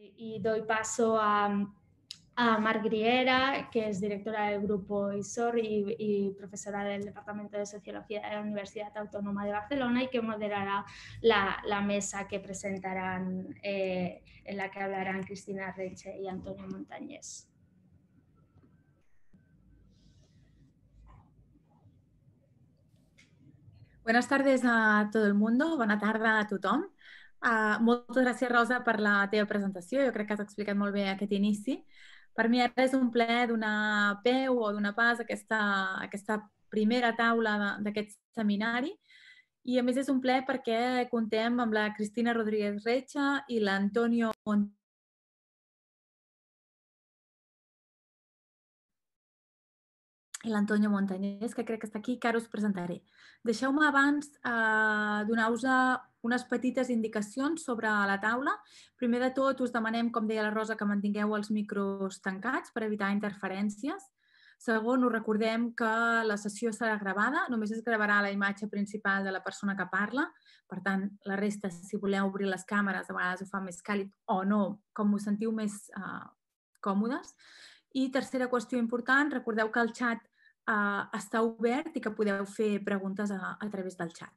Y doy paso a, a Mar Griera, que es directora del grupo ISOR y, profesora del Departamento de Sociología de la Universidad Autónoma de Barcelona y que moderará la, mesa que presentarán, eh, en la que hablarán Cristina Reche y Antonio Montañés. Buenas tardes a todo el mundo, bona tarda a tothom. Uh, moltes gràcies, Rosa, per la teva presentació. Jo crec que has explicat molt bé aquest inici. Per mi ara és un ple donar peu o donar pas a aquesta, a aquesta primera taula d'aquest seminari i a més és un ple perquè contem amb la Cristina Rodríguez Recha i l'Antonio i l'Antonio Montañés, que crec que està aquí, que ara us presentaré. Deixeu-me abans eh, donar-vos unes petites indicacions sobre la taula. Primer de tot, us demanem, com deia la Rosa, que mantingueu els micros tancats per evitar interferències. Segon, us recordem que la sessió serà gravada, només es gravarà la imatge principal de la persona que parla. Per tant, la resta, si voleu obrir les càmeres, de vegades ho fa més càlid o no, com us sentiu més eh, còmodes. I tercera qüestió important, recordeu que el xat eh, està obert i que podeu fer preguntes a, a través del xat.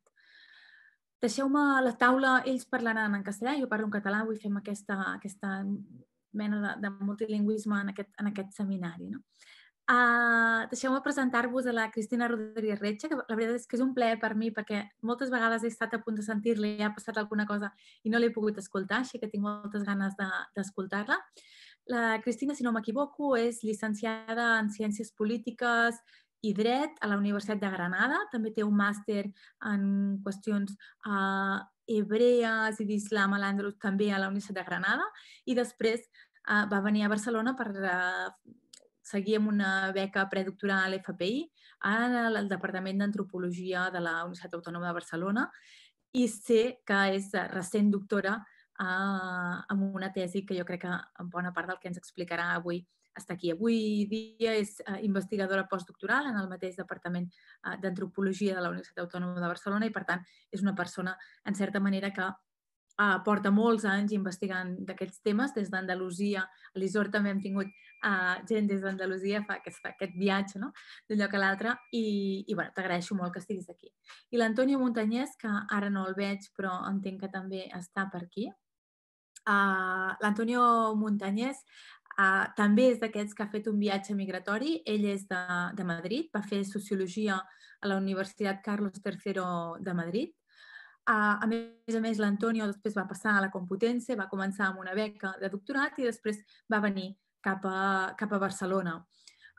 Deixeu-me la taula, ells parlaran en castellà, jo parlo en català, avui fem aquesta, aquesta mena de, de multilingüisme en aquest, en aquest seminari. No? Uh, Deixeu-me presentar-vos a la Cristina Rodríguez Retxa, que la veritat és que és un plaer per mi perquè moltes vegades he estat a punt de sentir-la i ha passat alguna cosa i no l'he pogut escoltar, així que tinc moltes ganes d'escoltar-la. De, la Cristina, si no m'equivoco, és llicenciada en Ciències Polítiques i Dret a la Universitat de Granada. També té un màster en qüestions uh, hebrees i d'islam a l'Andalus també a la Universitat de Granada i després uh, va venir a Barcelona per uh, seguir amb una beca predoctoral FPI al Departament d'Antropologia de la Universitat Autònoma de Barcelona i sé que és recent doctora amb una tesi que jo crec que en bona part del que ens explicarà avui està aquí. Avui dia és uh, investigadora postdoctoral en el mateix Departament uh, d'Antropologia de la Universitat Autònoma de Barcelona i, per tant, és una persona, en certa manera, que uh, porta molts anys investigant d'aquests temes des d'Andalusia. A l'Isor també hem tingut uh, gent des d'Andalusia, fa aquest, aquest viatge no? d'un lloc a l'altre i, i bueno, t'agraeixo molt que estiguis aquí. I l'Antonio Montañés, que ara no el veig però entenc que també està per aquí. L'Antonio Montañés uh, també és d'aquests que ha fet un viatge migratori. Ell és de, de Madrid, va fer Sociologia a la Universitat Carlos III de Madrid. Uh, a més a més, l'Antonio després va passar a la Complutense, va començar amb una beca de doctorat i després va venir cap a, cap a Barcelona.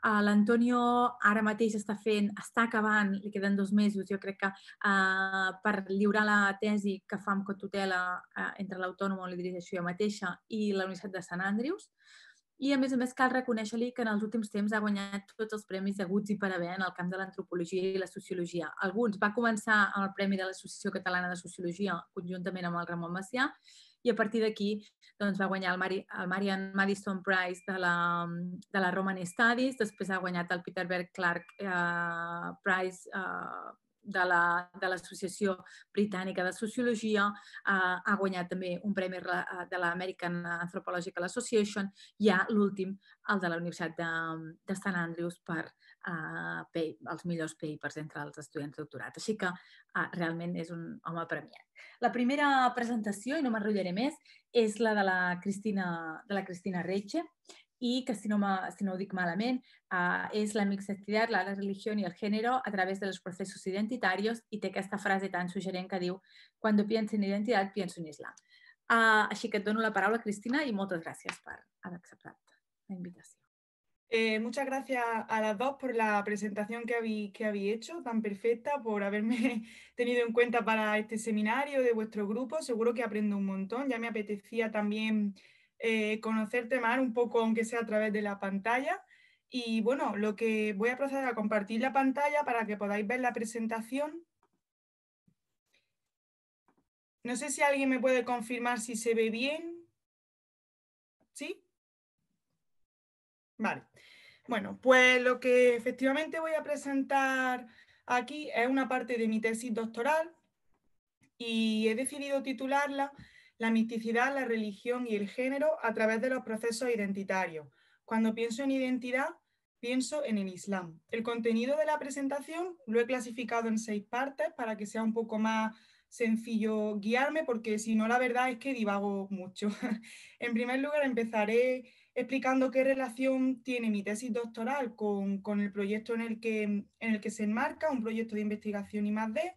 Uh, L'Antonio ara mateix està fent, està acabant, li queden dos mesos, jo crec que uh, per lliurar la tesi que fa amb cotutela uh, entre l'autònom on li dirigeixo jo mateixa i la Universitat de Sant Andrews. I, a més a més, cal reconèixer-li que en els últims temps ha guanyat tots els premis aguts i per haver en el camp de l'antropologia i la sociologia. Alguns va començar amb el Premi de l'Associació Catalana de Sociologia conjuntament amb el Ramon Macià i a partir d'aquí doncs, va guanyar el, Mari, el Marian Madison Prize de la, de la Roman Studies, després ha guanyat el Peter Berg Clark eh, Prize eh, de l'Associació la, Britànica de Sociologia, eh, ha guanyat també un premi eh, de l'American Anthropological Association i ha l'últim, el de la Universitat de, de St. Andrews per uh, pay, els millors papers entre els estudiants de doctorat. Així que uh, realment és un home premiat. La primera presentació, i no m'enrotllaré més, és la de la Cristina, de la Cristina Reiche, y que si no, si no ho dic malament, uh, és la mixticidad, la religió i el gènere a través de los procesos identitarios i té aquesta frase tan suggerent que diu «Cuando pienso en identitat, pienso en islam». Uh, així que et dono la paraula, Cristina, i moltes gràcies per haver acceptat la invitació. Eh, muchas gracias a las dos por la presentación que habéis, que habéis hecho, tan perfecta, por haberme tenido en cuenta para este seminario de vuestro grupo. Seguro que aprendo un montón. Ya me apetecía también eh, conocerte más un poco, aunque sea a través de la pantalla. Y bueno, lo que voy a proceder a compartir la pantalla para que podáis ver la presentación. No sé si alguien me puede confirmar si se ve bien. ¿Sí? Vale. Bueno, pues lo que efectivamente voy a presentar aquí es una parte de mi tesis doctoral y he decidido titularla la misticidad, la religión y el género a través de los procesos identitarios. Cuando pienso en identidad, pienso en el Islam. El contenido de la presentación lo he clasificado en seis partes para que sea un poco más sencillo guiarme, porque si no, la verdad es que divago mucho. en primer lugar, empezaré explicando qué relación tiene mi tesis doctoral con, el proyecto en el, que, en el que se enmarca, un proyecto de investigación de.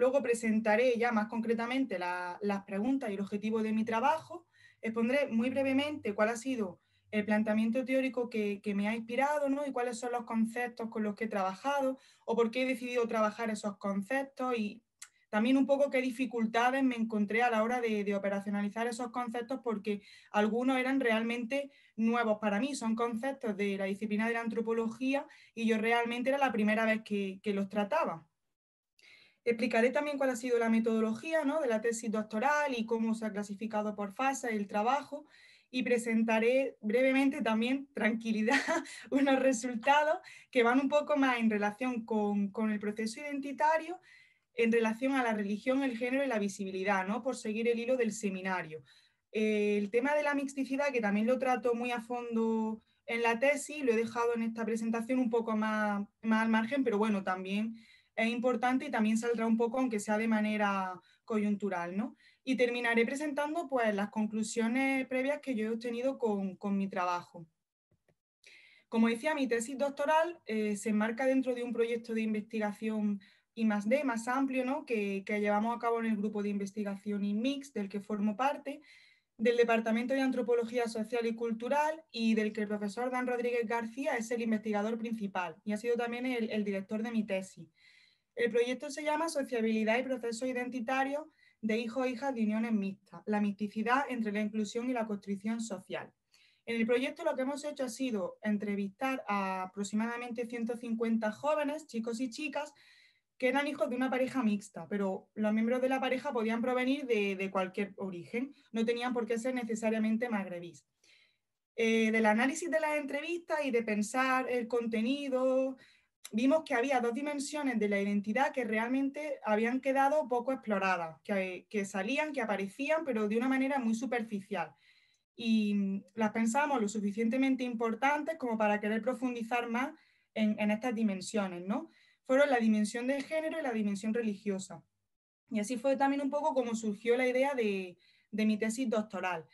Luego presentaré ya más concretamente las preguntas y el objetivo de mi trabajo. Expondré muy brevemente cuál ha sido el planteamiento teórico que, me ha inspirado ¿no? y cuáles son los conceptos con los que he trabajado o por qué he decidido trabajar esos conceptos y también un poco qué dificultades me encontré a la hora de, operacionalizar esos conceptos porque algunos eran realmente nuevos para mí, son conceptos de la disciplina de la antropología y yo realmente era la primera vez que, los trataba. Explicaré también cuál ha sido la metodología ¿no? de la tesis doctoral y cómo se ha clasificado por fase el trabajo y presentaré brevemente también, tranquilidad, unos resultados que van un poco más en relación con, con el proceso identitario en relación a la religión, el género y la visibilidad, ¿no? por seguir el hilo del seminario. Eh, el tema de la mixticidad, que también lo trato muy a fondo en la tesis, lo he dejado en esta presentación un poco más, más al margen, pero bueno, también es importante y también saldrá un poco, aunque sea de manera coyuntural. ¿no? Y terminaré presentando pues, las conclusiones previas que yo he obtenido con, con mi trabajo. Como decía, mi tesis doctoral eh, se enmarca dentro de un proyecto de investigación y más D, más amplio, ¿no? que, llevamos a cabo en el grupo de investigación INMIX, del que formo parte, del Departamento de Antropología Social y Cultural y del que el profesor Dan Rodríguez García es el investigador principal y ha sido también el, director de mi tesis. El proyecto se llama Sociabilidad y Proceso Identitario de Hijos e Hijas de Uniones Mixtas, la misticidad entre la inclusión y la construcción social. En el proyecto lo que hemos hecho ha sido entrevistar a aproximadamente 150 jóvenes, chicos y chicas, que eran hijos de una pareja mixta, pero los miembros de la pareja podían provenir de, cualquier origen, no tenían por qué ser necesariamente magrebís. Eh, del análisis de las entrevistas y de pensar el contenido, vimos que había dos dimensiones de la identidad que realmente habían quedado poco exploradas, que, salían, que aparecían, pero de una manera muy superficial. Y las pensamos lo suficientemente importantes como para querer profundizar más en, en estas dimensiones, ¿no? fueron la dimensión de género y la dimensión religiosa. Y así fue también un poco como surgió la idea de, mi tesis doctoral,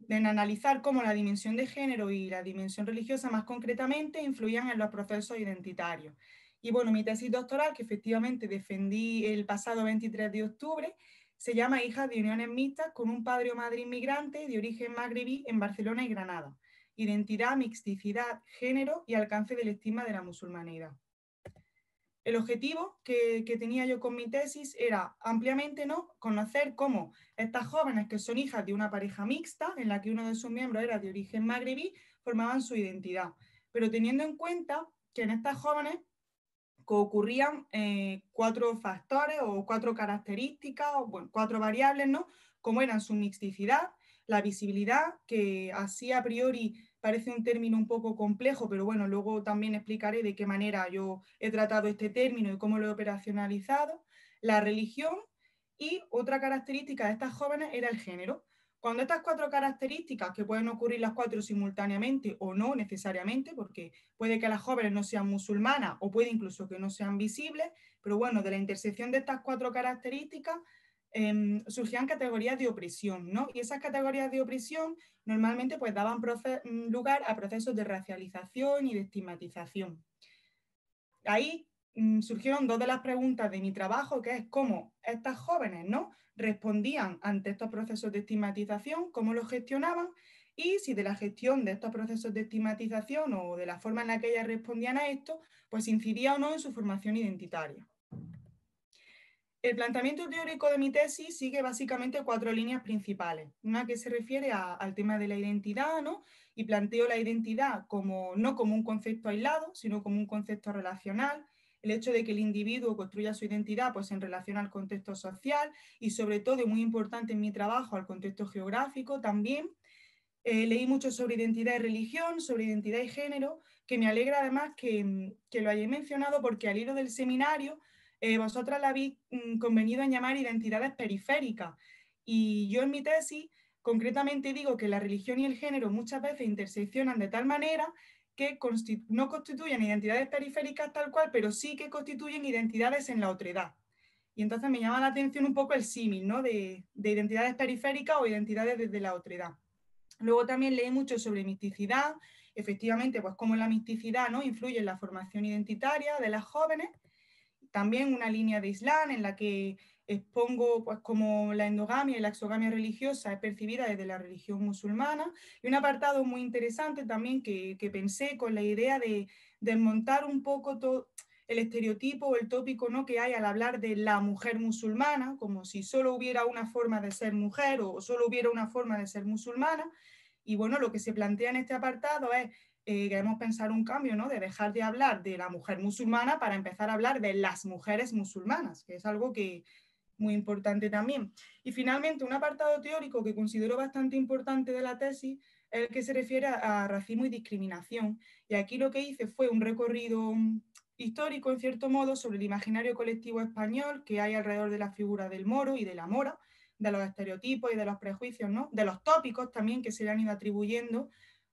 de analizar cómo la dimensión de género y la dimensión religiosa más concretamente influían en los procesos identitarios. Y bueno, mi tesis doctoral, que efectivamente defendí el pasado 23 de octubre, se llama Hijas de Uniones Mixtas con un padre o madre inmigrante de origen magrebí en Barcelona y Granada. Identidad, mixticidad, género y alcance del estigma de la musulmanidad. El objetivo que, tenía yo con mi tesis era ampliamente ¿no? conocer cómo estas jóvenes que son hijas de una pareja mixta, en la que uno de sus miembros era de origen magrebí, formaban su identidad. Pero teniendo en cuenta que en estas jóvenes ocurrían eh, cuatro factores o cuatro características, o bueno, cuatro variables, ¿no? Como eran su mixticidad, la visibilidad, que así a priori parece un término un poco complejo, pero bueno, luego también explicaré de qué manera yo he tratado este término y cómo lo he operacionalizado, la religión y otra característica de estas jóvenes era el género. Cuando estas cuatro características, que pueden ocurrir las cuatro simultáneamente o no necesariamente, porque puede que las jóvenes no sean musulmanas o puede incluso que no sean visibles, pero bueno, de la intersección de estas cuatro características Em, surgían categorías de opresión, ¿no? Y esas categorías de opresión normalmente pues daban mm, lugar a procesos de racialización y de estigmatización. Ahí mm, surgieron dos de las preguntas de mi trabajo, que es cómo estas jóvenes, ¿no? Respondían ante estos procesos de estigmatización, cómo los gestionaban y si de la gestión de estos procesos de estigmatización o de la forma en la que ellas respondían a esto, pues incidía o no en su formación identitaria. El planteamiento teórico de mi tesis sigue básicamente cuatro líneas principales. Una que se refiere al tema de la identidad, ¿no? Y planteo la identidad como, no como un concepto aislado, sino como un concepto relacional. El hecho de que el individuo construya su identidad pues, en relación al contexto social y sobre todo, muy importante en mi trabajo, al contexto geográfico también. Eh, leí mucho sobre identidad y religión, sobre identidad y género, que me alegra además que, que lo hayáis mencionado porque al hilo del seminario eh, vosotras la habéis mm, convenido en llamar identidades periféricas. Y yo en mi tesis concretamente digo que la religión y el género muchas veces interseccionan de tal manera que no constituyen identidades periféricas tal cual, pero sí que constituyen identidades en la otredad. Y entonces me llama la atención un poco el símil, ¿no? De, de, identidades periféricas o identidades desde la otredad. Luego también leí mucho sobre misticidad, efectivamente, pues cómo la misticidad ¿no? influye en la formación identitaria de las jóvenes. También una línea de Islam en la que expongo pues como la endogamia y la exogamia religiosa es percibida desde la religión musulmana. Y un apartado muy interesante también que, pensé con la idea de desmontar un poco todo el estereotipo o el tópico ¿no? que hay al hablar de la mujer musulmana, como si solo hubiera una forma de ser mujer o solo hubiera una forma de ser musulmana. Y bueno, lo que se plantea en este apartado es eh, queremos pensar un cambio, ¿no? De dejar de hablar de la mujer musulmana para empezar a hablar de las mujeres musulmanas, que es algo que muy importante también. Y finalmente, un apartado teórico que considero bastante importante de la tesis es el que se refiere a racismo y discriminación. Y aquí lo que hice fue un recorrido histórico, en cierto modo, sobre el imaginario colectivo español que hay alrededor de la figura del moro y de la mora, de los estereotipos y de los prejuicios, ¿no? de los tópicos también que se le han ido atribuyendo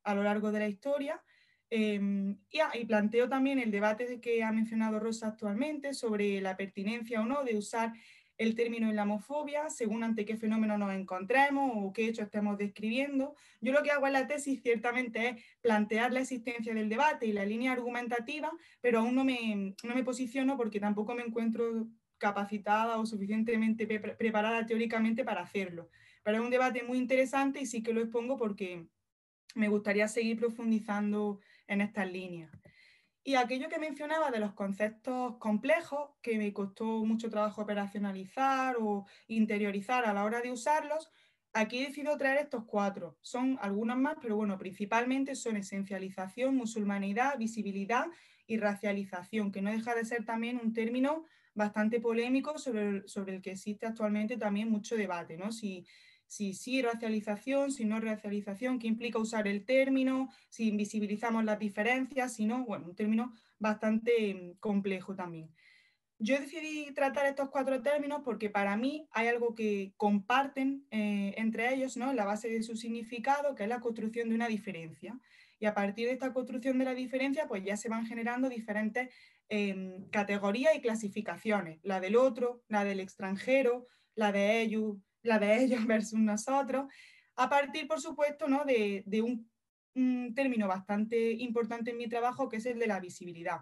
a lo largo de la historia. Em, y, y, planteo también el debate que ha mencionado Rosa actualmente sobre la pertinencia o no de usar el término islamofobia, según ante qué fenómeno nos encontremos o qué hecho estemos describiendo. Yo lo que hago en la tesis ciertamente es plantear la existencia del debate y la línea argumentativa, pero aún no me, no me posiciono porque tampoco me encuentro capacitada o suficientemente preparada teóricamente para hacerlo. Pero un debate muy interesante y sí que lo expongo porque me gustaría seguir profundizando en estas líneas. Y aquello que mencionaba de los conceptos complejos, que me costó mucho trabajo operacionalizar o interiorizar a la hora de usarlos, aquí he decidido traer estos cuatro. Son algunos más, pero bueno, principalmente son esencialización, musulmanidad, visibilidad y racialización, que no deja de ser también un término bastante polémico sobre el, sobre el que existe actualmente también mucho debate, ¿no? Si si sí racialización, si no racialización, qué implica usar el término, si invisibilizamos las diferencias, si no, bueno, un término bastante mm, complejo también. Yo decidí tratar estos cuatro términos porque para mí hay algo que comparten eh, entre ellos, ¿no? la base de su significado, que es la construcción de una diferencia. Y a partir de esta construcción de la diferencia, pues ya se van generando diferentes em, categorías y clasificaciones, la del otro, la del extranjero, la de ellos, la de ellos versus nosotros, a partir, por supuesto, ¿no? de, un, término bastante importante en mi trabajo, que es el de la visibilidad.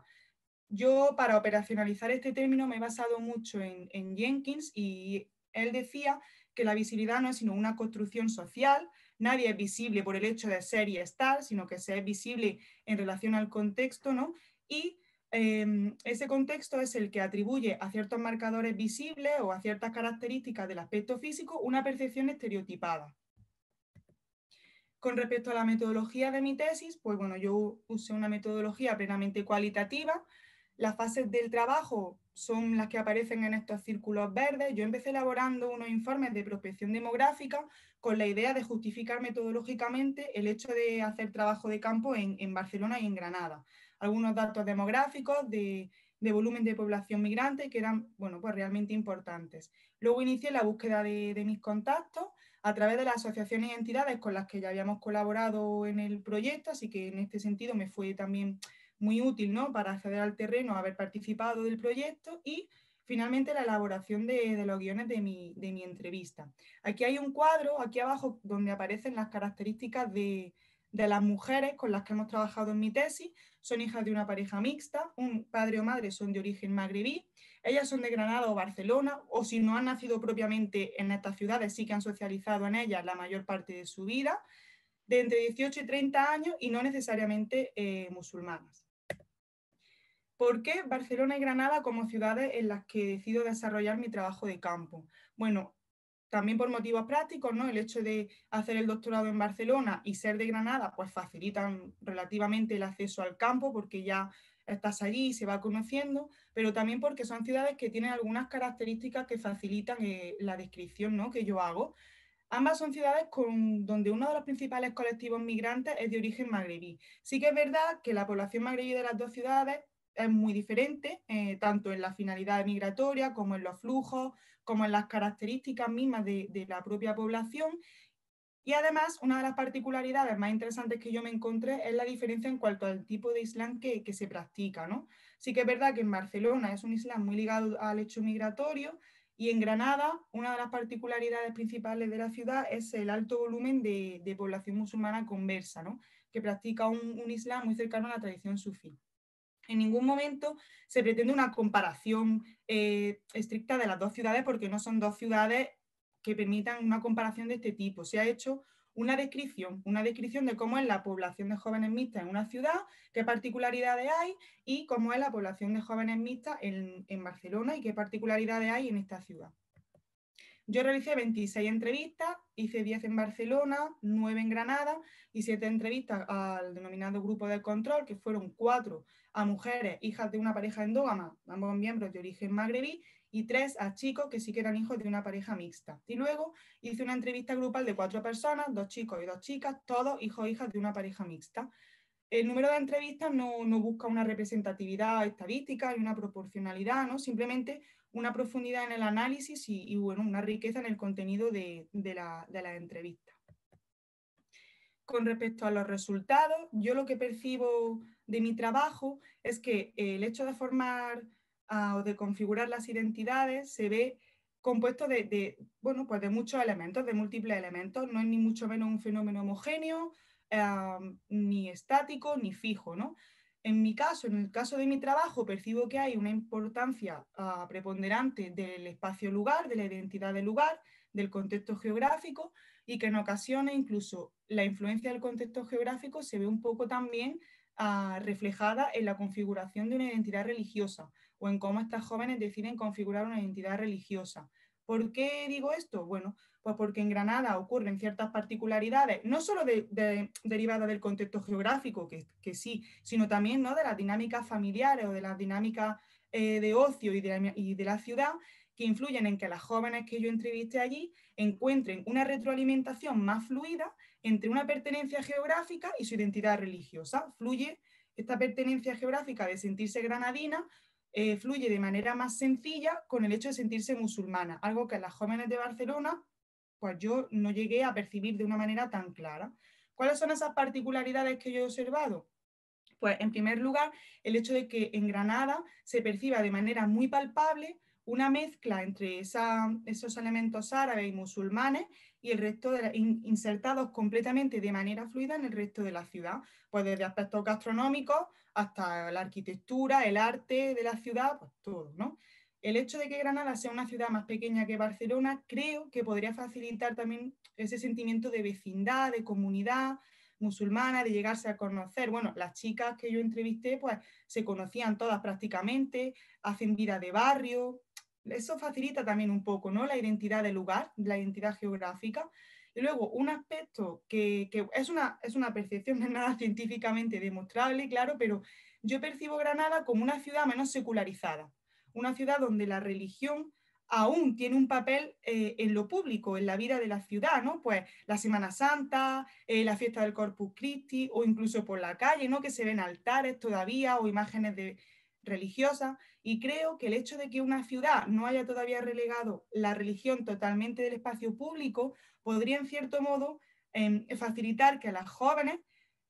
Yo, para operacionalizar este término, me he basado mucho en, en Jenkins y él decía que la visibilidad no es sino una construcción social, nadie es visible por el hecho de ser y estar, sino que se es visible en relación al contexto, ¿no? Y Em, ese contexto es el que atribuye a ciertos marcadores visibles o a ciertas características del aspecto físico una percepción estereotipada. Con respecto a la metodología de mi tesis, pues bueno, yo usé una metodología plenamente cualitativa. Las fases del trabajo son las que aparecen en estos círculos verdes. Yo empecé elaborando unos informes de prospección demográfica con la idea de justificar metodológicamente el hecho de hacer trabajo de campo en Barcelona y en Granada algunos datos demográficos de, volumen de población migrante que eran bueno, pues realmente importantes. Luego inicié la búsqueda de, mis contactos a través de las asociaciones y entidades con las que ya habíamos colaborado en el proyecto, así que en este sentido me fue también muy útil ¿no? para acceder al terreno, haber participado del proyecto y finalmente la elaboración de, los guiones de mi, de mi, entrevista. Aquí hay un cuadro, aquí abajo, donde aparecen las características de, de las mujeres con las que hemos trabajado en mi tesis. Son hijas de una pareja mixta, un padre o madre son de origen magrebí, ellas son de Granada o Barcelona, o si no han nacido propiamente en estas ciudades, sí que han socializado en ellas la mayor parte de su vida, de entre 18 y 30 años y no necesariamente eh, musulmanas. ¿Por qué Barcelona y Granada como ciudades en las que decido desarrollar mi trabajo de campo? Bueno, también por motivos prácticos, ¿no? El hecho de hacer el doctorado en Barcelona y ser de Granada, pues facilitan relativamente el acceso al campo porque ya estás allí y se va conociendo, pero también porque son ciudades que tienen algunas características que facilitan eh, la descripción ¿no? que yo hago. Ambas son ciudades con, donde uno de los principales colectivos migrantes es de origen magrebí. Sí que es verdad que la población magrebí de las dos ciudades es muy diferente, eh, tanto en la finalidad migratoria como en los flujos, como en las características mismas de, la propia población. Y además, una de las particularidades más interesantes que yo me encontré es la diferencia en cuanto al tipo de Islam que, se practica. ¿no? Sí que es verdad que en Barcelona es un Islam muy ligado al hecho migratorio, y en Granada, una de las particularidades principales de la ciudad es el alto volumen de, población musulmana conversa, ¿no? que practica un, Islam muy cercano a la tradición sufí. En ningún momento se pretende una comparación eh, estricta de las dos ciudades porque no son dos ciudades que permitan una comparación de este tipo. Se ha hecho una descripción, una descripción de cómo es la población de jóvenes mixtas en una ciudad, qué particularidades hay y cómo es la población de jóvenes mixtas en, Barcelona y qué particularidades hay en esta ciudad. Yo realicé 26 entrevistas, hice 10 en Barcelona, 9 en Granada y 7 entrevistas al denominado grupo de control, que fueron 4 a mujeres hijas de una pareja endógama, ambos miembros de origen magrebí, y tres a chicos que sí que eran hijos de una pareja mixta. Y luego hice una entrevista grupal de cuatro personas, dos chicos y dos chicas, todos hijos e hijas de una pareja mixta. El número de entrevistas no, busca una representatividad estadística y una proporcionalidad, ¿no? simplemente una profundidad en el análisis y, bueno, una riqueza en el contenido de, la, de la entrevista. Con respecto a los resultados, yo lo que percibo de mi trabajo es que el hecho de formar o de configurar las identidades se ve compuesto de, bueno, pues de muchos elementos, de múltiples elementos. No es ni mucho menos un fenómeno homogéneo, ni estático, ni fijo. ¿no? En mi caso, en el caso de mi trabajo, percibo que hay una importancia ah, preponderante del espacio-lugar, de la identidad del lugar, del contexto geográfico, y que en ocasiones incluso la influencia del contexto geográfico se ve un poco también ah, reflejada en la configuración de una identidad religiosa o en cómo estas jóvenes deciden configurar una identidad religiosa. ¿Por qué digo esto? Bueno, pues porque en Granada ocurren ciertas particularidades, no solo derivadas del contexto geográfico, que, sí, sino también ¿no? de las dinámicas familiares o de las dinámicas eh, de ocio y de, la, y de la ciudad, que influyen en que las jóvenes que yo entrevisté allí encuentren una retroalimentación más fluida entre una pertenencia geográfica y su identidad religiosa. Fluye esta pertenencia geográfica de sentirse granadina eh, fluye de manera más sencilla con el hecho de sentirse musulmana, algo que las jóvenes de Barcelona, pues yo no llegué a percibir de una manera tan clara. ¿Cuáles son esas particularidades que yo he observado? Pues en primer lugar, el hecho de que en Granada se perciba de manera muy palpable una mezcla entre esos elementos árabes y musulmanes y el resto insertados completamente de manera fluida en el resto de la ciudad, pues desde aspectos gastronómicos hasta la arquitectura, el arte de la ciudad, pues todo, ¿no? El hecho de que Granada sea una ciudad más pequeña que Barcelona creo que podría facilitar también ese sentimiento de vecindad, de comunidad musulmana, de llegarse a conocer. Bueno, las chicas que yo entrevisté pues se conocían todas prácticamente, hacen vida de barrio, eso facilita también un poco ¿no? la identidad del lugar, la identidad geográfica. Y luego, un aspecto que, es, una, es una percepción, no nada científicamente demostrable, claro, pero yo percibo Granada como una ciudad menos secularizada, una ciudad donde la religión aún tiene un papel eh, en lo público, en la vida de la ciudad, ¿no? Pues la Semana Santa, eh, la fiesta del Corpus Christi o incluso por la calle, ¿no? Que se ven altares todavía o imágenes de, religiosas y creo que el hecho de que una ciudad no haya todavía relegado la religión totalmente del espacio público podría en cierto modo em, facilitar que las jóvenes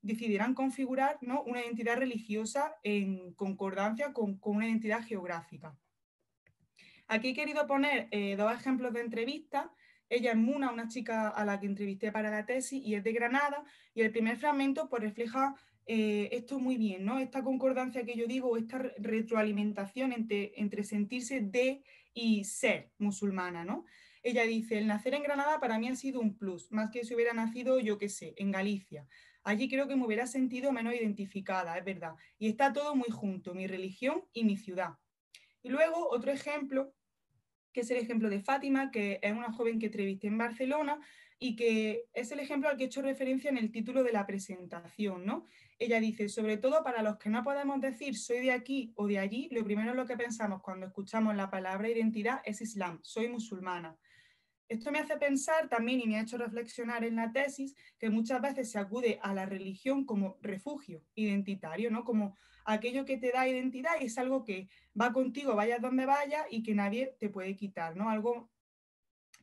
decidieran configurar ¿no? una identidad religiosa en concordancia con, una identidad geográfica. Aquí he querido poner eh, dos ejemplos de entrevistas. Ella es Muna, una chica a la que entrevisté para la tesis y es de Granada, y el primer fragmento pues, refleja eh, esto muy bien, ¿no? Esta concordancia que yo digo, esta retroalimentación entre, entre sentirse de y ser musulmana, ¿no? Ella dice, el nacer en Granada para mí ha sido un plus, más que si hubiera nacido, yo qué sé, en Galicia. Allí creo que me hubiera sentido menos identificada, es verdad. Y está todo muy junto, mi religión y mi ciudad. Y luego otro ejemplo, que es el ejemplo de Fátima, que es una joven que entrevisté en Barcelona y que es el ejemplo al que he hecho referencia en el título de la presentación, ¿no? Ella dice, sobre todo para los que no podemos decir soy de aquí o de allí, lo primero lo que pensamos cuando escuchamos la palabra identidad es Islam, soy musulmana. Esto me hace pensar también y me ha hecho reflexionar en la tesis que muchas veces se acude a la religión como refugio identitario, ¿no? Como aquello que te da identidad y es algo que va contigo, vayas donde vayas y que nadie te puede quitar, ¿no? Algo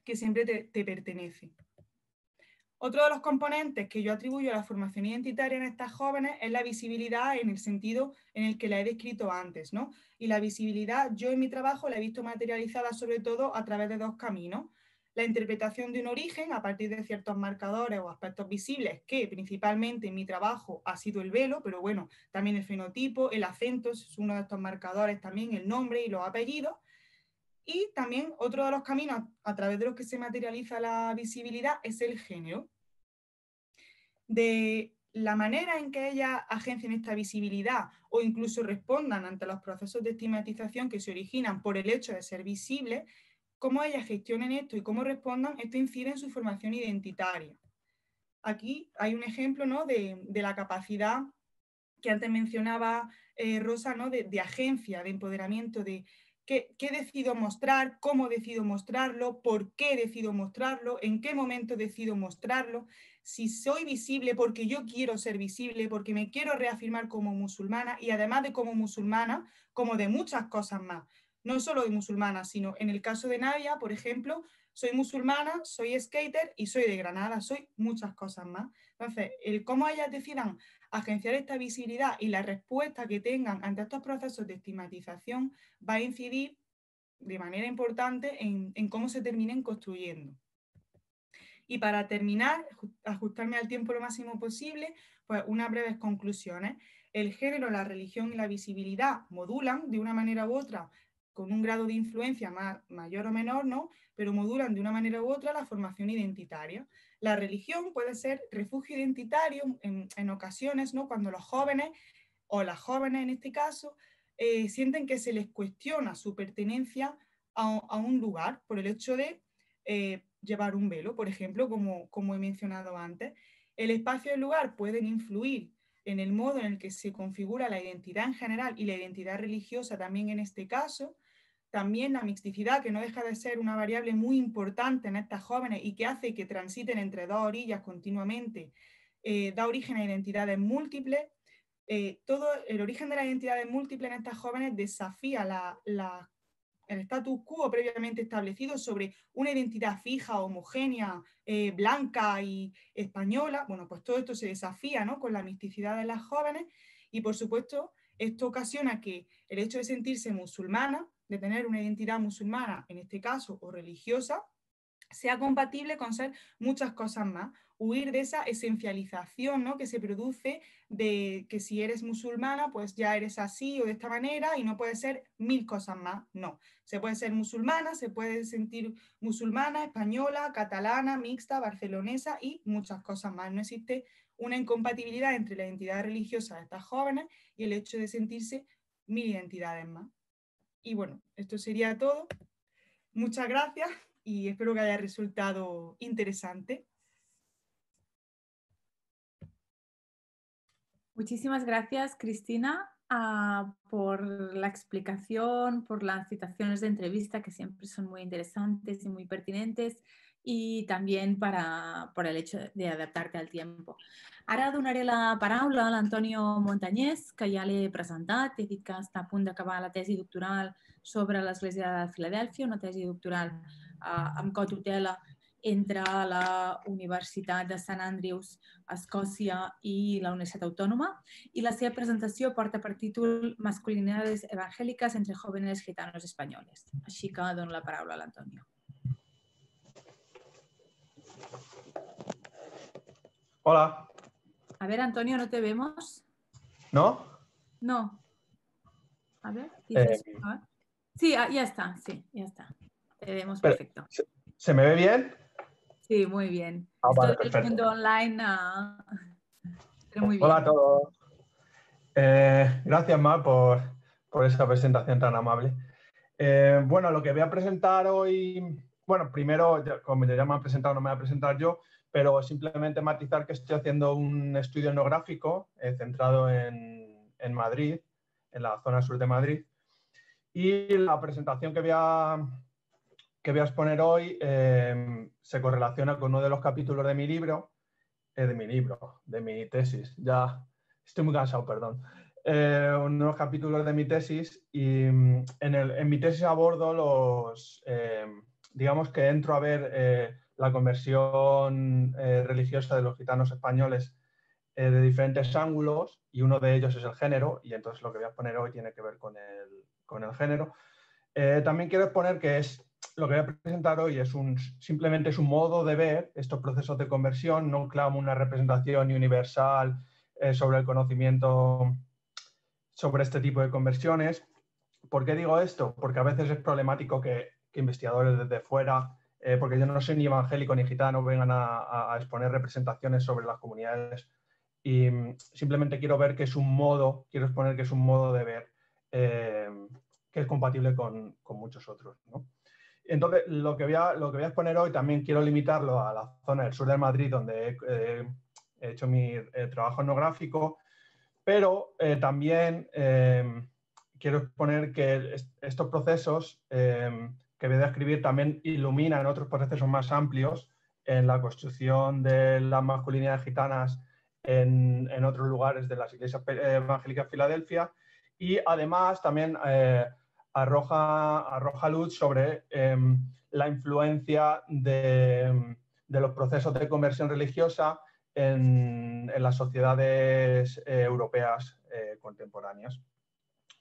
que siempre te, te pertenece. Otro de los componentes que yo atribuyo a la formación identitaria en estas jóvenes es la visibilidad en el sentido en el que la he descrito antes, ¿no? Y la visibilidad yo en mi trabajo la he visto materializada sobre todo a través de dos caminos la interpretación de un origen a partir de ciertos marcadores o aspectos visibles, que principalmente en mi trabajo ha sido el velo, pero bueno, también el fenotipo, el acento es uno de estos marcadores, también el nombre y los apellidos. Y también otro de los caminos a través de los que se materializa la visibilidad es el género. De la manera en que ellas agencian esta visibilidad o incluso respondan ante los procesos de estigmatización que se originan por el hecho de ser visibles, cómo ellas gestionen esto y cómo respondan, esto incide en su formación identitaria. Aquí hay un ejemplo ¿no? de, la capacidad que antes mencionaba eh, Rosa, ¿no? De, agencia, de empoderamiento, de qué, qué, decido mostrar, cómo decido mostrarlo, por qué decido mostrarlo, en qué momento decido mostrarlo, si soy visible porque yo quiero ser visible, porque me quiero reafirmar como musulmana y además de como musulmana, como de muchas cosas más no solo de musulmana, sino en el caso de Nadia, por ejemplo, soy musulmana, soy skater y soy de Granada, soy muchas cosas más. Entonces, el cómo ellas decidan agenciar esta visibilidad y la respuesta que tengan ante estos procesos de estigmatización va a incidir de manera importante en, en cómo se terminen construyendo. Y para terminar, ajustarme al tiempo lo máximo posible, pues unas breves conclusiones. El género, la religión y la visibilidad modulan de una manera u otra con un grado de influencia mayor o menor, ¿no? pero modulan de una manera u otra la formación identitaria. La religión puede ser refugio identitario en, ocasiones, ¿no? cuando los jóvenes, o las jóvenes en este caso, eh, sienten que se les cuestiona su pertenencia a, un lugar por el hecho de eh, llevar un velo, por ejemplo, como, como he mencionado antes. El espacio y el lugar pueden influir en el modo en el que se configura la identidad en general y la identidad religiosa también en este caso, también la mixticidad, que no deja de ser una variable muy importante en estas jóvenes y que hace que transiten entre dos orillas continuamente, eh, da origen a identidades múltiples. Eh, todo el origen de las identidades múltiples en estas jóvenes desafía el status quo previamente establecido sobre una identidad fija, homogénea, eh, blanca y española. Bueno, pues todo esto se desafía ¿no? con la misticidad de las jóvenes y, por supuesto, esto ocasiona que el hecho de sentirse musulmana de tener una identidad musulmana, en este caso, o religiosa, sea compatible con ser muchas cosas más. Huir de esa esencialización ¿no? que se produce de que si eres musulmana, pues ya eres así o de esta manera y no puede ser mil cosas más. No, se puede ser musulmana, se puede sentir musulmana, española, catalana, mixta, barcelonesa y muchas cosas más. No existe una incompatibilidad entre la identidad religiosa de estas jóvenes y el hecho de sentirse mil identidades más. Y bueno, esto sería todo. Muchas gracias y espero que haya resultado interesante. Muchísimas gracias, Cristina, ah, por la explicación, por las citaciones de entrevista que siempre son muy interesantes y muy pertinentes y también para, por el hecho de adaptarte al tiempo. Ara donaré la paraula a l'Antonio Montañés, que ja l'he presentat. He dit que està a punt d'acabar la tesi doctoral sobre l'Església de Filadèlfia, una tesi doctoral amb cotutela entre la Universitat de Sant Andrews, Escòcia i la Universitat Autònoma i la seva presentació porta per títol Masculinidades evangélicas entre jóvenes gitanos españoles. Així que dono la paraula a l'Antonio. Hola, A ver, Antonio, ¿no te vemos? ¿No? No. A ver, Eh, Sí, ah, ya está, sí, ya está. Te vemos perfecto. ¿se, se me ve bien? Sí, muy bien. Ah, del mundo online. ah, pero muy bien. Hola a todos. Eh, gracias, Mar, por, por esa presentación tan amable. Eh, bueno, lo que voy a presentar hoy, bueno, primero, como ya me han presentado, no me voy a presentar yo, pero simplemente matizar que estoy haciendo un estudio etnográfico eh, centrado en, en Madrid, en la zona sur de Madrid. Y la presentación que voy a, que voy a exponer hoy em, se correlaciona con uno de los capítulos de mi libro, eh, de mi libro, de mi tesis. Ya estoy muy cansado, perdón. Eh, unos capítulos de mi tesis y mm, en, en mi tesis abordo los, em, digamos que entro a ver eh, la conversión religiosa de los gitanos españoles de diferentes ángulos y uno de ellos es el género y entonces lo que voy a exponer hoy tiene que ver con el, con el género. también quiero exponer que es lo que voy a presentar hoy es un, simplemente es un modo de ver estos procesos de conversión, no clamo una representación universal eh, sobre el conocimiento sobre este tipo de conversiones. ¿Por qué digo esto? Porque a veces es problemático que, investigadores desde fuera, eh, porque yo no soy ni evangélico ni gitano, vengan a, exponer representaciones sobre las comunidades y mm, simplemente quiero ver que es un modo, quiero exponer que es un modo de ver eh, que es compatible con, con muchos otros. ¿no? Entonces, lo que, voy a, lo que voy a exponer hoy también quiero limitarlo a la zona del sur de Madrid, donde he, hecho mi eh, trabajo etnográfico, pero eh, también em, quiero exponer que estos procesos que voy a describir también iluminan otros procesos más amplios en la construcción de las masculinidades gitanas en, en otros lugares de las iglesias eh, evangélicas de Filadelfia. Y además también arroja, arroja luz sobre em, la influencia de, los procesos de conversión religiosa en, las sociedades eh, europeas eh, contemporáneas,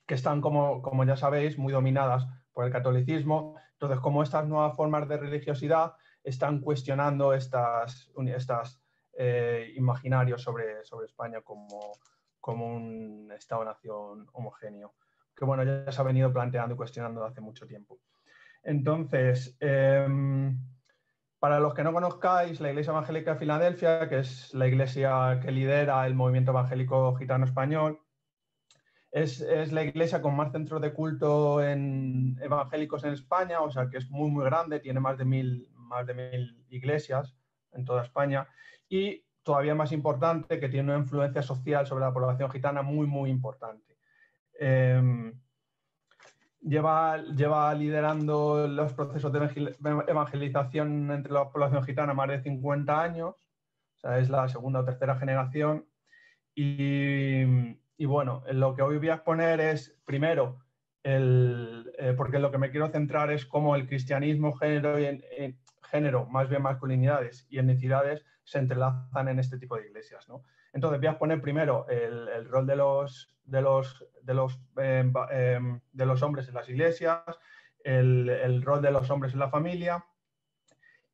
que están, como, como, ya sabéis, muy dominadas por el catolicismo. Entonces, como estas nuevas formas de religiosidad están cuestionando estas, estas eh, imaginarios sobre, sobre España como, como un Estado-nación homogéneo que bueno, ya se ha venido planteando y cuestionando hace mucho tiempo. Entonces, em, para los que no conozcáis, la Iglesia Evangélica de Filadelfia, que es la iglesia que lidera el movimiento evangélico gitano español, es, la iglesia con más centros de culto en, evangélicos en España, o sea que es muy, muy grande, tiene más de mil, más de mil iglesias en toda España y todavía más importante, que tiene una influencia social sobre la población gitana muy, muy importante. Em, lleva, liderando los procesos de evangelización entre la población gitana más de 50 años, o sea, es la segunda o tercera generación. Y, bueno, lo que hoy voy a exponer es, primero, el, eh, porque lo que me quiero centrar es cómo el cristianismo, género, y género, más bien masculinidades y etnicidades, se entrelazan en este tipo de iglesias. ¿no? Entonces voy a exponer primero el rol de los, de los, de los, em, em, de los hombres en las iglesias, el, rol de los hombres en la familia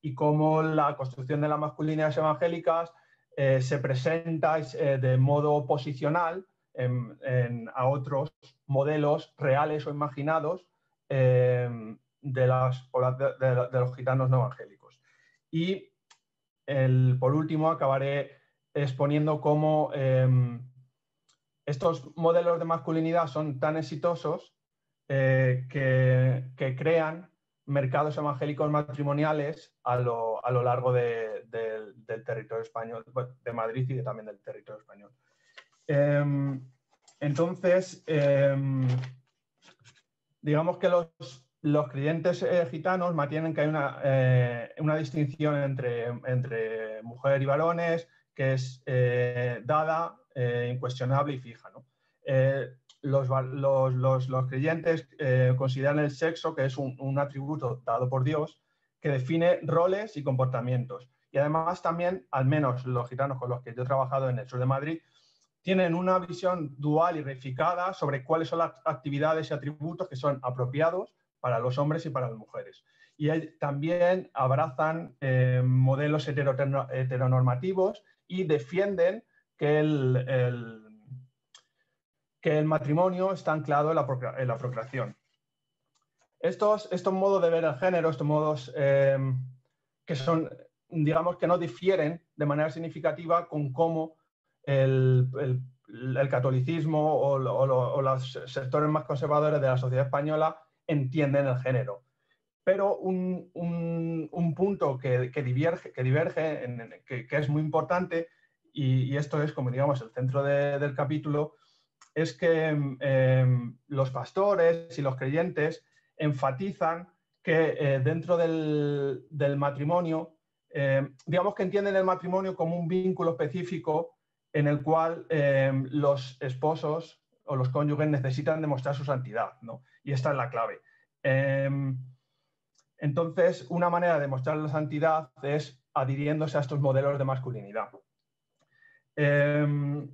y cómo la construcción de las masculinidades evangélicas eh, se presenta de modo oposicional a otros modelos reales o imaginados em, de, los gitanos no evangélicos. Y por último acabaré exponiendo cómo estos modelos de masculinidad son tan exitosos eh, que, crean mercados evangélicos matrimoniales a lo, largo del territorio español, de Madrid y también del territorio español. Em, entonces, em, digamos que los, los eh, gitanos mantienen que hay una, eh, distinción entre, entre mujer y varones que es dada eh, incuestionable y fija. Eh, los, creyentes eh, consideran el sexo que es un, atributo dado por Dios que define roles y comportamientos. Y además también, al menos los gitanos con los que yo he trabajado en el sur de Madrid, tienen una visión dual y reificada sobre cuáles son las actividades y atributos que son apropiados para los hombres y para las mujeres. Y también abrazan modelos heteronormativos y defienden que el, que el matrimonio está anclado en la, procreación. Estos, estos modos de ver el género, estos modos em, que son, digamos, que no difieren de manera significativa con cómo el, catolicismo o, los sectores más conservadores de la sociedad española entienden el género. Pero un, punto que, diverge, que, diverge que, es muy importante y, esto es, como digamos, el centro del capítulo, es que em, los pastores y los creyentes enfatizan que dentro del, matrimonio, digamos que entienden el matrimonio como un vínculo específico en el cual los esposos o los cónyuges necesitan demostrar su santidad, ¿no? Y esta es la clave. Em, entonces, una manera de demostrar la santidad es adhiriéndose a estos modelos de masculinidad. Em,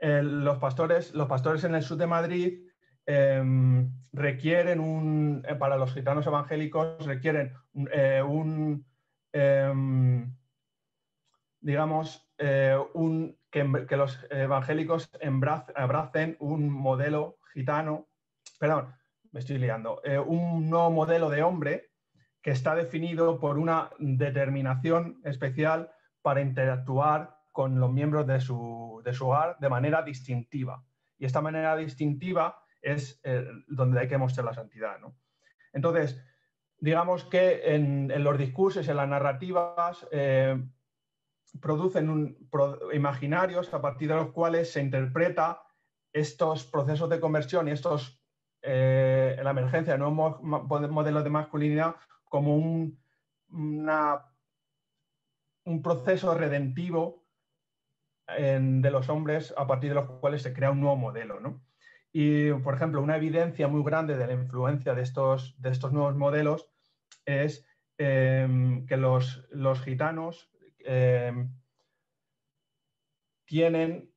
los, pastores, los pastores en el sur de Madrid em, requieren un, eh, para los gitanos evangélicos, requieren eh, un, digamos, eh, un, que, los evangélicos abracen un modelo gitano, perdón, me estoy liando, un nuevo modelo de hombre que está definido por una determinación especial para interactuar con los miembros de su, hogar de manera distintiva. Y esta manera distintiva es eh, donde hay que mostrar la santidad. Entonces, digamos que en, los discursos, en las narrativas, eh, producen un, imaginarios a partir de los cuales se interpreta estos procesos de conversión y estos, eh, la emergencia de nuevos modelos de masculinidad como un, un proceso redentivo de los hombres a partir de los cuales se crea un nuevo modelo. Y, por ejemplo, una evidencia muy grande de la influencia de estos, de estos nuevos modelos es eh, que los, los gitanos eh, tienen,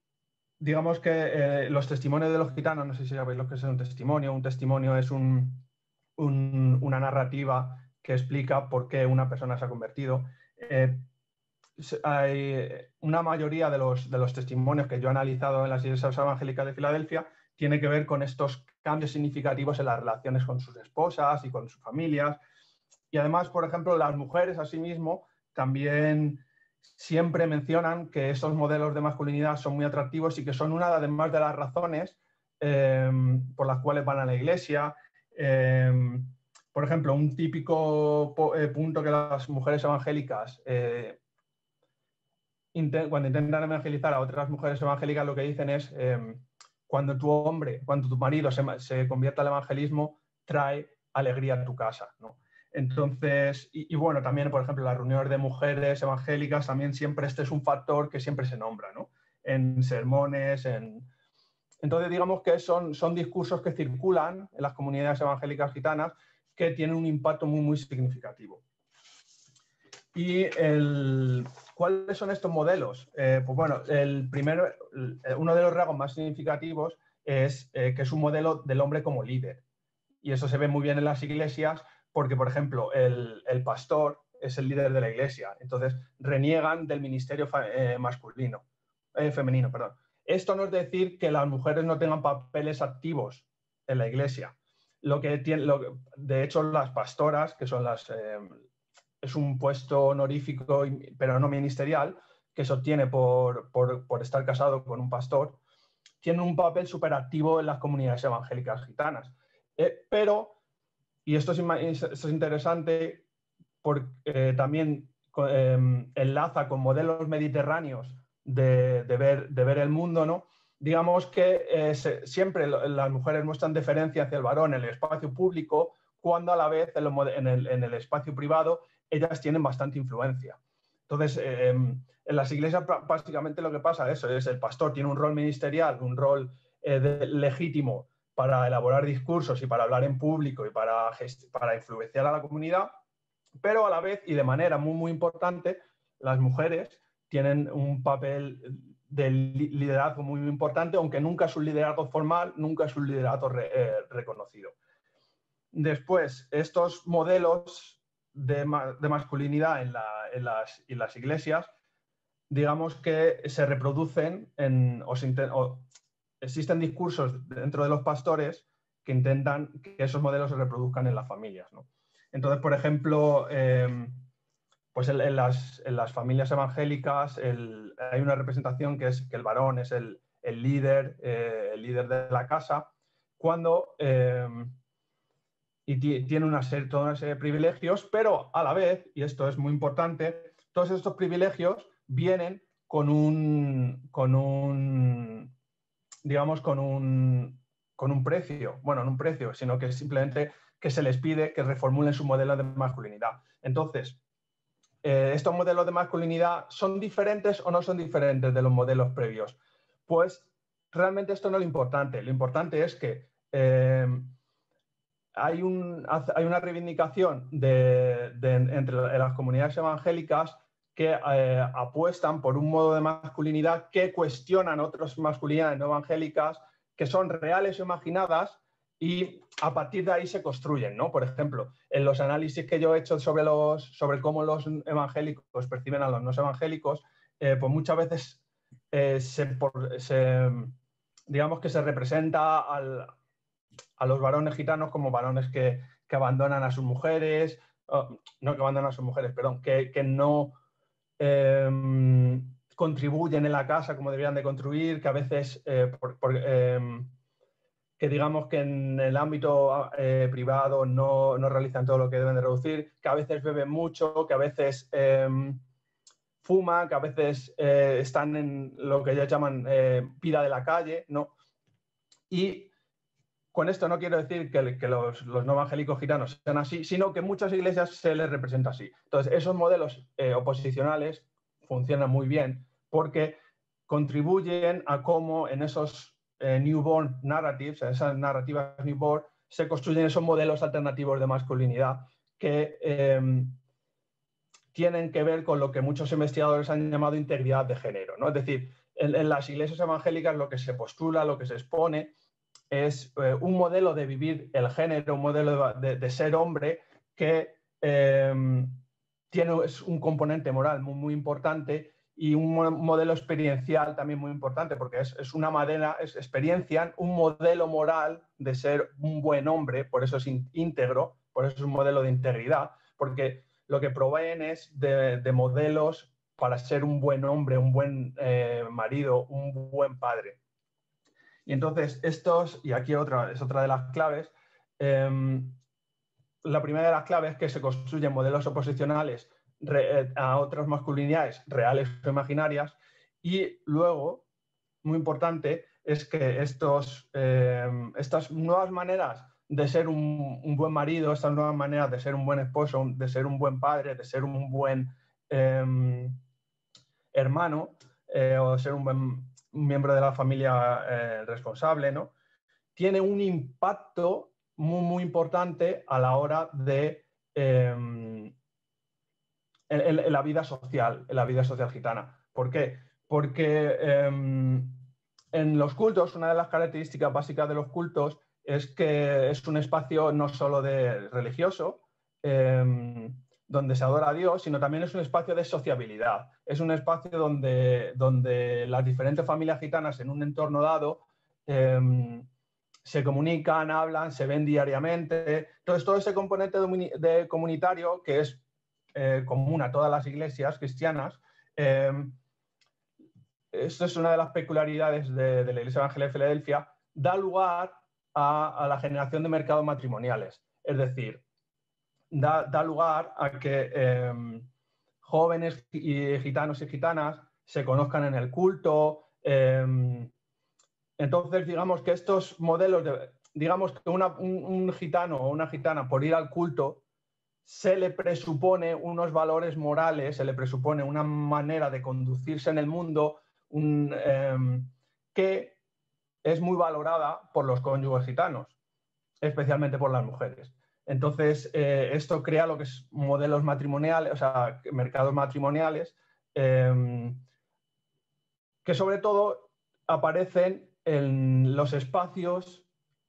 digamos que eh, los testimonios de los gitanos, no sé si sabéis lo que es un testimonio, un testimonio es una narrativa que explica por qué una persona se ha convertido. Eh, hay una mayoría de los, de los testimonios que yo he analizado en las iglesias evangélicas de Filadelfia tiene que ver con estos cambios significativos en las relaciones con sus esposas y con sus familias. Y además, por ejemplo, las mujeres asimismo también siempre mencionan que esos modelos de masculinidad son muy atractivos y que son una además de las razones em, por las cuales van a la iglesia. Em, por ejemplo, un típico eh, punto que las mujeres evangélicas, eh, cuando intentan evangelizar a otras mujeres evangélicas, lo que dicen es, em, cuando tu hombre, cuando tu marido se, se convierte al evangelismo, trae alegría a tu casa. Entonces, y, bueno, también, por ejemplo, las reuniones de mujeres evangélicas, también siempre este es un factor que siempre se nombra, ¿no? En sermones, en... Entonces, digamos que son discursos que circulan en las comunidades evangélicas gitanas que tienen un impacto muy, muy significativo. ¿Y el, cuáles son estos modelos? Eh, pues bueno, el primero, uno de los rasgos más significativos es eh, que es un modelo del hombre como líder. Y eso se ve muy bien en las iglesias porque, por ejemplo, el, pastor es el líder de la iglesia, entonces reniegan del ministerio eh, masculino, femenino, perdón. Esto no es decir que las mujeres no tengan papeles activos en la iglesia. Lo que tiene, de hecho, las pastoras, que son las, eh, es un puesto honorífico, pero no ministerial, que se obtiene por, por estar casado con un pastor, tienen un papel súper activo en las comunidades evangélicas gitanas. pero y esto es, interesante porque eh, también em, enlaza con modelos mediterráneos de, ver, de, ver, el mundo, ¿no? Digamos que eh, siempre las mujeres muestran deferencia hacia el varón en el espacio público, cuando a la vez en, el, espacio privado ellas tienen bastante influencia. Entonces, em, en las iglesias básicamente lo que pasa eso es el pastor tiene un rol ministerial, un rol eh, legítimo para elaborar discursos y para hablar en público y para, para influenciar a la comunidad, pero a la vez y de manera muy, muy importante, las mujeres tienen un papel de liderazgo muy, importante, aunque nunca es un liderazgo formal, nunca es un liderazgo eh, reconocido. Después, estos modelos de, masculinidad en, las, las, iglesias, digamos que se reproducen en, o, existen discursos dentro de los pastores que intentan que esos modelos se reproduzcan en las familias. Entonces, por ejemplo, em, pues en, las, familias evangélicas hay una representación que es que el varón es el, líder, eh, el líder de la casa, cuando em, y tiene una serie, toda una serie de privilegios, pero a la vez, y esto es muy importante, todos estos privilegios vienen con un, con un digamos, con un, con un precio, bueno, no un precio, sino que simplemente que se les pide que reformulen su modelo de masculinidad. Entonces, eh, ¿estos modelos de masculinidad son diferentes o no son diferentes de los modelos previos? Pues realmente esto no es lo importante. Lo importante es que eh, hay, una reivindicación entre las comunidades evangélicas que eh, apuestan por un modo de masculinidad que cuestionan otras masculinidades no evangélicas que son reales o imaginadas y a partir de ahí se construyen, ¿no? Por ejemplo, en los análisis que yo he hecho sobre, los, sobre cómo los evangélicos perciben a los no evangélicos, eh, pues muchas veces eh, se, digamos que se representa a los varones gitanos como varones que, abandonan a sus mujeres, no que abandonan a sus mujeres, perdón, que, no em, contribuyen en la casa como deberían de contribuir, que a veces eh, em, que digamos que en el ámbito eh, privado no, no, realizan todo lo que deben de reducir, que a veces beben mucho, que a veces em, fuman, que a veces eh, están en lo que ellos llaman eh, vida de la calle, ¿no? Y con esto no quiero decir que, que los, los, no evangélicos gitanos sean así, sino que muchas iglesias se les representa así. Entonces, esos modelos oposicionales funcionan muy bien porque contribuyen a cómo en esos eh, newborn narratives, esas narrativas newborn, se construyen esos modelos alternativos de masculinidad que em, tienen que ver con lo que muchos investigadores han llamado integridad de género. ¿no? Es decir, en, las iglesias evangélicas lo que se postula, lo que se expone, es eh, un modelo de vivir el género, un modelo de, ser hombre que em, tiene un componente moral muy importante y un modelo experiencial también muy importante, porque es, una madera, es, experiencian un modelo moral de ser un buen hombre, por eso es íntegro, por eso es un modelo de integridad, porque lo que proveen es de, modelos para ser un buen hombre, un buen eh, marido, un buen padre. Y entonces estos, y aquí otra, es otra de las claves, em, la primera de las claves es que se construyen modelos oposicionales eh, a otras masculinidades reales o imaginarias. Y luego, muy importante, es que estos, eh, estas nuevas maneras de ser un, buen marido, estas nuevas maneras de ser un buen esposo, de ser un buen padre, de ser un buen em, hermano eh, o ser un buen miembro de la familia responsable, ¿no? tiene un impacto muy, muy importante a la hora de en, la vida social, en la vida social gitana. ¿Por qué? Porque em, en los cultos, una de las características básicas de los cultos es que es un espacio no solo de religioso, em, donde se adora a Dios, sino también es un espacio de sociabilidad. Es un espacio donde, donde las diferentes familias gitanas en un entorno dado em, se comunican, hablan, se ven diariamente. Entonces, todo ese componente de comunitario que es eh, común a todas las iglesias cristianas. Em, esto es una de las peculiaridades de, la Iglesia Evangélica de Filadelfia, da lugar a, la generación de mercados matrimoniales. Es decir, da, lugar a que em, jóvenes y gitanos y gitanas se conozcan en el culto. Entonces, digamos que estos modelos, digamos que un, un, gitano o una gitana por ir al culto se le presupone unos valores morales, se le presupone una manera de conducirse en el mundo em, que es muy valorada por los cónyuges gitanos, especialmente por las mujeres. Entonces, eh, esto crea lo que es modelos matrimoniales, o sea, mercados matrimoniales, em, que sobre todo aparecen en los espacios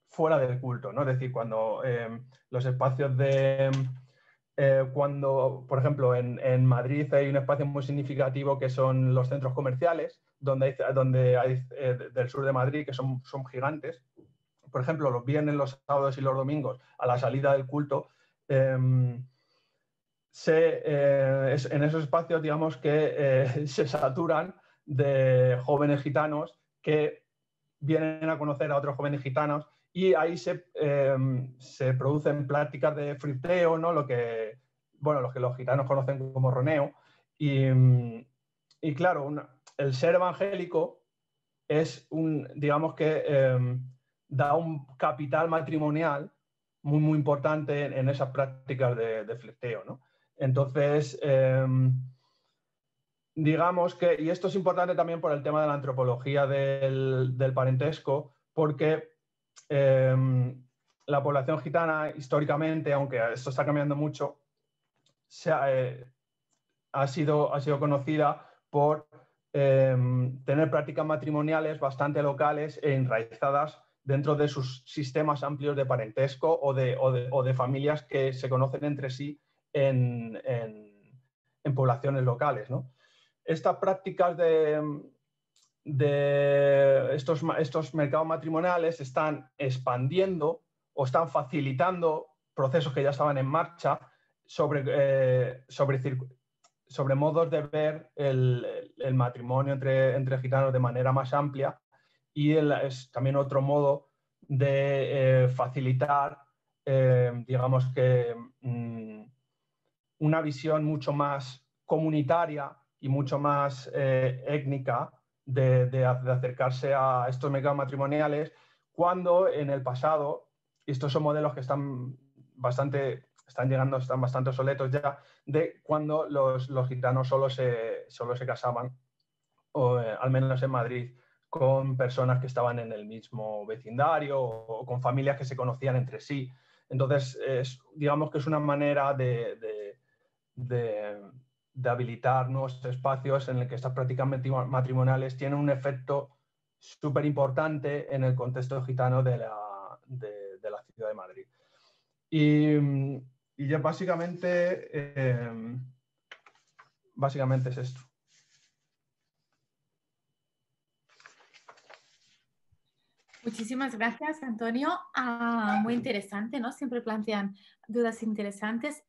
fuera del culto, ¿no? Es decir, cuando em, los espacios de eh, cuando, por ejemplo, en, Madrid hay un espacio muy significativo que son los centros comerciales, donde hay, donde hay eh, del sur de Madrid, que son, son gigantes. Por ejemplo, los viernes, los sábados y los domingos, a la salida del culto, em, eh, en esos espacios, digamos que se saturan de jóvenes gitanos que vienen a conocer a otros jóvenes gitanos y ahí se, em, se producen prácticas de friteo, ¿no? Lo que, bueno, los que los gitanos conocen como roneo. Y, y claro, el ser evangélico es un, digamos que em, da un capital matrimonial muy, muy importante en, esas prácticas de, de. ¿no? Entonces, em, digamos que, y esto es importante también por el tema de la antropología del, parentesco, porque em, la población gitana históricamente, aunque esto está cambiando mucho, eh, ha, sido, ha sido conocida por em, tener prácticas matrimoniales bastante locales e enraizadas dentro de sus sistemas amplios de parentesco o de, o de, familias que se conocen entre sí en, en, poblaciones locales. ¿no? Estas prácticas de, de estos, estos mercados matrimoniales están expandiendo o están facilitando procesos que ya estaban en marcha sobre, eh, sobre, sobre modos de ver el, el, matrimonio entre, entre gitanos de manera más amplia y es también otro modo de eh, facilitar, eh, digamos que, mm, una visión mucho más comunitaria y mucho más étnica de, de, acercarse a estos mercados matrimoniales, cuando en el pasado estos son modelos que están bastante, están llegando, están bastante obsoletos ya, de cuando los, gitanos solo se, solo se casaban, o, eh, al menos en Madrid, con personas que estaban en el mismo vecindario o, con familias que se conocían entre sí. Entonces, digamos que es una manera de, de, habilitar nuevos espacios en el que estas prácticas matrimoniales tienen un efecto súper importante en el contexto gitano de la, de, la ciudad de Madrid. Y, ya básicamente, eh, básicamente es esto. Muchísimas gracias, Antonio. Ah, muy interesante, ¿no? Siempre plantean dudas interesantes.